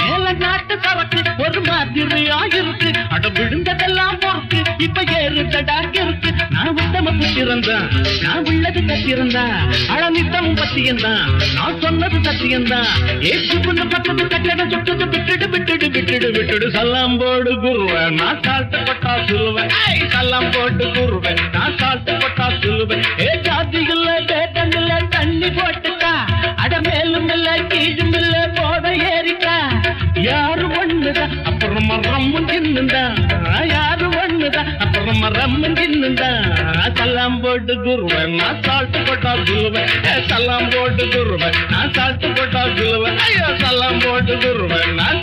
மேல நாட்டு சரக்கு ஒரு மாதிரியா இருக்கு. அட விழுந்ததெல்லாம் பொறுத்து இப்ப ஏறுதடா இருக்கு. நான் உத்தம புத்திரந்தான் நான் உள்ளது கத்திரந்தான் அட நித்தமும் பத்தியந்தான் நான் சொன்னது சத்தியந்தான் ஏற்று கொண்டு பக்கத்து கட்டட சுட்டது விட்டுடு விட்டுடு விட்டுடு விட்டுடு. சல்லாம் போடு குருவன் நான் சால்ட்டு பட்டா சொல்லுவேன். சல்லாம் போட்டு குருவன் நான் சால்ட்டு பட்டா சொல்லுவேன். தின்னுண்டா? யாரு ஒண்ணுதான் அப்புறம் ரம்மு தின்னுண்டா? சல்லாம் போட்டு குருவன் நான் சால்ட்டு போட்டா சொல்லுவேன் சல்லாம் போட்டு குருவன் நான் சால்ட்டு போட்டா சொல்லுவேன் ஐயோ சல்லாம் போட்டு குருவன் நான்